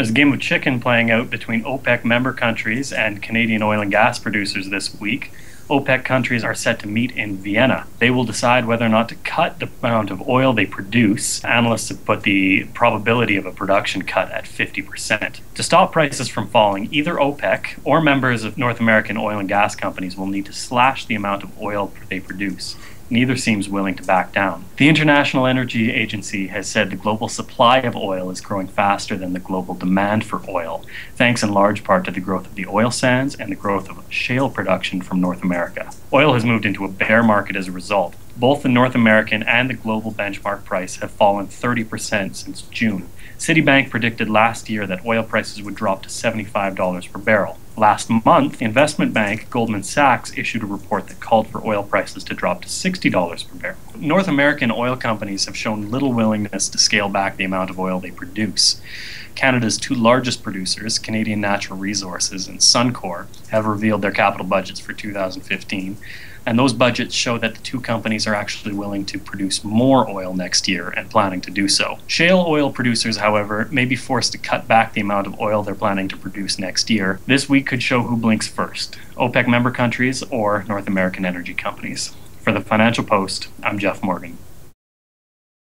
There's a game of chicken playing out between OPEC member countries and Canadian oil and gas producers this week. OPEC countries are set to meet in Vienna. They will decide whether or not to cut the amount of oil they produce. Analysts have put the probability of a production cut at 50%. To stop prices from falling, either OPEC or members of North American oil and gas companies will need to slash the amount of oil they produce neither seems willing to back down. The International Energy Agency has said the global supply of oil is growing faster than the global demand for oil, thanks in large part to the growth of the oil sands and the growth of shale production from North America. Oil has moved into a bear market as a result. Both the North American and the global benchmark price have fallen 30% since June. Citibank predicted last year that oil prices would drop to $75 per barrel. Last month, investment bank Goldman Sachs issued a report that called for oil prices to drop to $60 per barrel. North American oil companies have shown little willingness to scale back the amount of oil they produce. Canada's two largest producers, Canadian Natural Resources and Suncor, have revealed their capital budgets for 2015 and those budgets show that the two companies are actually willing to produce more oil next year and planning to do so. Shale oil producers, however, may be forced to cut back the amount of oil they're planning to produce next year. This week could show who blinks first OPEC member countries or North American energy companies. For the Financial Post, I'm Jeff Morgan.